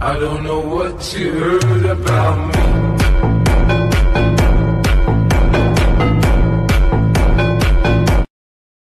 I don't know what you heard about me.